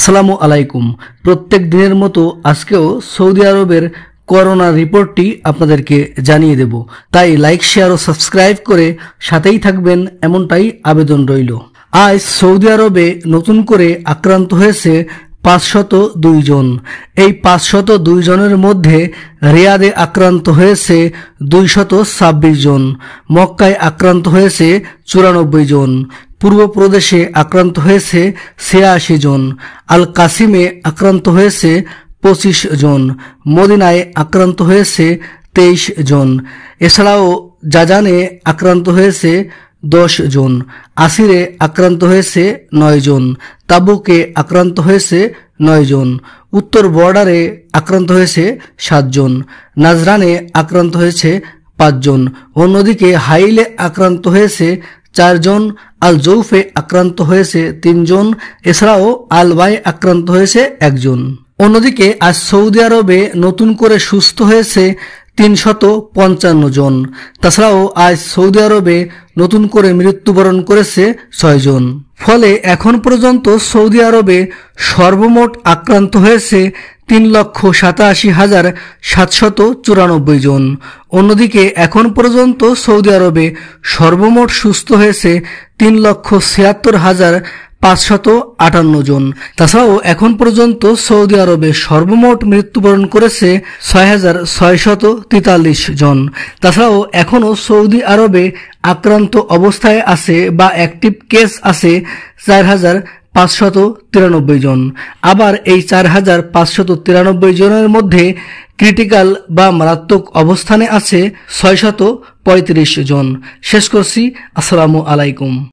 আসসালামু আলাইকুম। প্রত্যেক দিনের মতো আজকেও সৌদি আরবের করোনা রিপোর্টটি আপনাদেরকে জানিয়ে দেব। তাই লাইক, শেয়ার ও সাবস্ক্রাইব করে সাথেই থাকবেন, এমনটাই আবেদন রইল। আজ সৌদি আরবে নতুন করে আক্রান্ত হয়েছে পাঁচশত দুইজন এই পাঁচশত দুইজনের মধ্যে রিয়াদে আক্রান্ত হয়েছে দুইশত ছাব্বিশ জন। মক্কায় আক্রান্ত হয়েছে চুরানব্বই জন। পূর্ব প্রদেশে আক্রান্ত হয়েছে ছিয়াশি জন আল কাসিমে আক্রান্ত হয়েছে পঁচিশ জন, মদিনায় আক্রান্ত হয়েছে তেইশ জন। এছাড়াও জাজানে আক্রান্ত হয়েছে দশ জন, আসিরে আক্রান্ত হয়েছে নয় জন, তাবুকে আক্রান্ত হয়েছে নয় জন, উত্তর বর্ডারে আক্রান্ত হয়েছে সাতজন নাজরানে আক্রান্ত হয়েছে পাঁচজন অন্যদিকে হাইলে আক্রান্ত হয়েছে চারজন আল জৌফে আক্রান্ত হয়েছে, তিনজন এছাড়াও আলবাই আক্রান্ত হয়েছে, একজন। অন্যদিকে, আজ সৌদি আরবে নতুন করে সুস্থ হয়েছে তিনশত পঞ্চান্ন জন। তাছাড়াও আজ সৌদি আরবে নতুন করে মৃত্যুবরণ করেছে ছয়জন ফলে এখন পর্যন্ত সৌদি আরবে সর্বমোট আক্রান্ত হয়েছে তিন লক্ষ সাতাশি হাজার সাতশত চুরানব্বই জন। অন্যদিকে এখন পর্যন্ত সৌদি আরবে সর্বমোট সুস্থ হয়েছে তিন লক্ষ ছিয়াত্তর হাজার পাঁচশত আটান্ন জন। তাছাড়াও এখন পর্যন্ত সৌদি আরবে সর্বমোট মৃত্যুবরণ করেছে ছয় হাজার ছয়শত তেতাল্লিশ জন। তাছাড়াও এখনও সৌদি আরবে আক্রান্ত অবস্থায় আছে বা অ্যাক্টিভ কেস আছে চার হাজার পাঁচশত তিরানব্বই জন। আবার এই চার হাজার পাঁচশত তিরানব্বই জনের মধ্যে ক্রিটিক্যাল বা মারাত্মক অবস্থানে আছে ছয়শত পঁয়ত্রিশ জন। শেষ করছি। আসসালামু আলাইকুম।